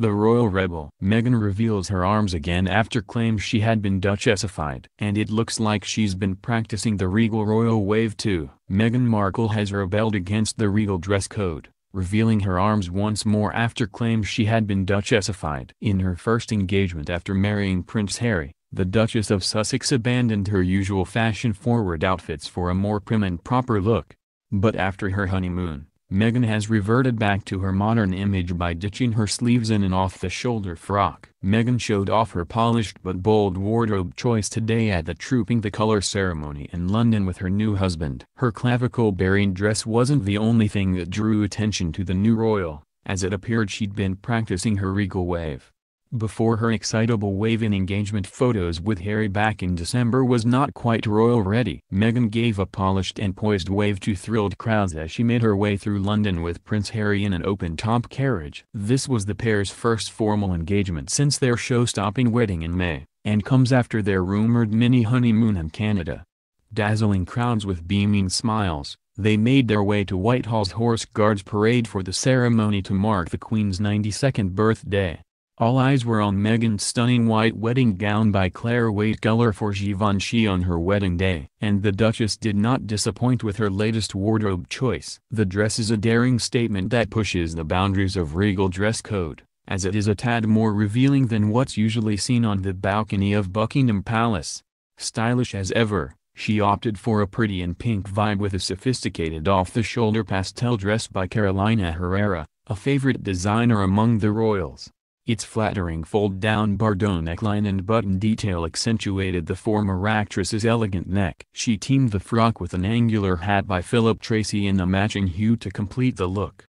The royal rebel. Meghan reveals her arms again after claims she had been duchessified. And it looks like she's been practicing the regal royal wave too. Meghan Markle has rebelled against the regal dress code, revealing her arms once more after claims she had been duchessified. In her first engagement after marrying Prince Harry, the Duchess of Sussex abandoned her usual fashion-forward outfits for a more prim and proper look. But after her honeymoon, Meghan has reverted back to her modern image by ditching her sleeves in an off-the-shoulder frock. Meghan showed off her polished but bold wardrobe choice today at the Trooping the Colour ceremony in London with her new husband. Her clavicle-baring dress wasn't the only thing that drew attention to the new royal, as it appeared she'd been practicing her regal wave before her excitable wave-in engagement photos with Harry back in December was not quite royal-ready. Meghan gave a polished and poised wave to thrilled crowds as she made her way through London with Prince Harry in an open-top carriage. This was the pair's first formal engagement since their show-stopping wedding in May, and comes after their rumored mini-honeymoon in Canada. Dazzling crowds with beaming smiles, they made their way to Whitehall's Horse Guards Parade for the ceremony to mark the Queen's 92nd birthday. All eyes were on Meghan's stunning white wedding gown by Clare Waight Keller for Givenchy on her wedding day. And the Duchess did not disappoint with her latest wardrobe choice. The dress is a daring statement that pushes the boundaries of regal dress code, as it is a tad more revealing than what's usually seen on the balcony of Buckingham Palace. Stylish as ever, she opted for a pretty and pink vibe with a sophisticated off-the-shoulder pastel dress by Carolina Herrera, a favorite designer among the royals. Its flattering fold-down Bardot neckline and button detail accentuated the former actress's elegant neck. She teamed the frock with an angular hat by Philip Treacy in a matching hue to complete the look.